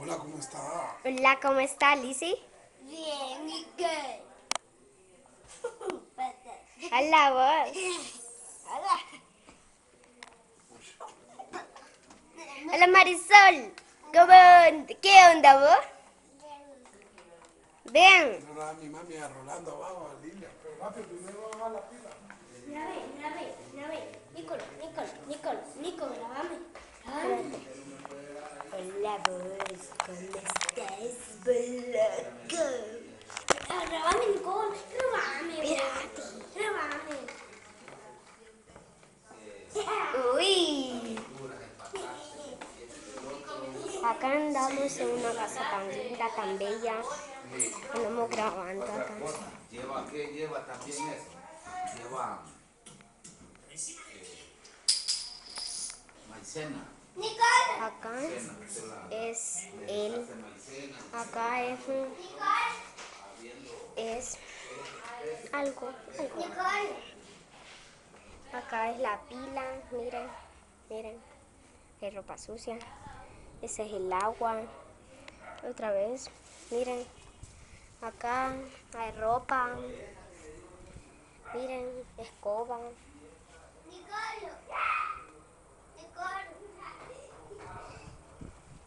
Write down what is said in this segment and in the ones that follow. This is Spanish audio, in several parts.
¿Cómo está? Hola, ¿cómo está, Lizzy? Bien, ¿y qué? Hola, vos. Hola, Marisol. ¿Cómo, ¿Qué onda, vos? Bien. Ahora mi mami a Rolando abajo, a Lilia. Pero rápido, primero vamos a la pila. Mira, ve, mira, ve, mira, ve. Nicolo, Nicolo, Nicolo, Nicolo, grabame. Grabame. Hola, vos. ¿Cómo estás, boloco? Ah, Grabame, Nicole. Grabame. Espérate. Grabame. Uy. Acá andamos en una casa tan linda, tan bella. Andamos grabando acá. Lleva, ¿qué lleva también eso? Lleva eh, maicena. Acá es el. Acá es un. Es algo. algo. Nicole. Acá es la pila, miren, miren, hay ropa sucia. Ese es el agua. Otra vez, miren, acá hay ropa. Miren, escoba. Nicole. Nicole.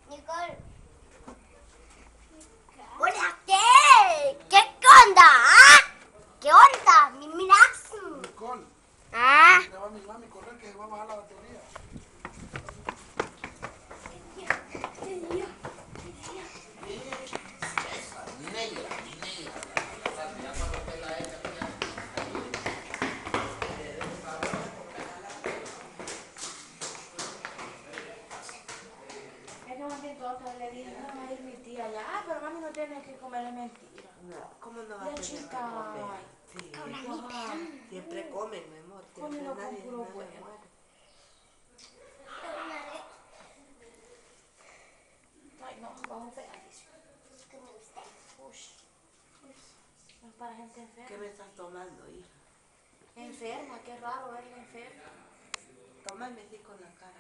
Nicole. Hola, ¿qué? ¿Qué onda? ah? ¿Qué onda? Mi miras. Nicole, Ah, le va mi mami correr que vamos a la batería. Es que más bien todo que le dije, no va a ir mi tía ya. Ah, no tiene que comer es mentira. No, ¿cómo no va a La tener que chica, comer? Sí, Ajá. siempre comen, mi amor. Siempre Cómelo con nadie, puro nadie huevo. muere. Ay, no, vamos pegadísimo. Es para gente ¿Qué enferma. me estás tomando, hija? Enferma, qué raro verla enferma. Toma y me di con la cara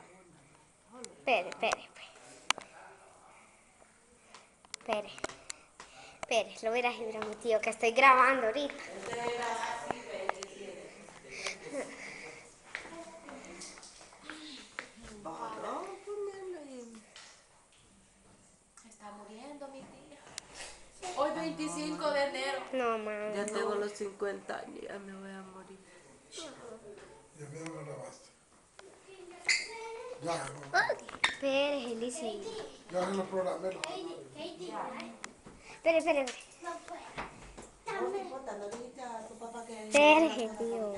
una. espere, espere, pues. Espere, espere, lo decir a mi tío que estoy grabando ahorita. Está muriendo mi tía. Hoy 25 de enero. No, mamá. Ya tengo los 50 años, ya me voy a morir. Ya me lo grabaste. Ya, no, Espere, Elise. ya se lo programé. Espere, espere. No puedo. Dame. Tío.